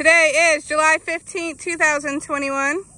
Today is July 15th, 2021.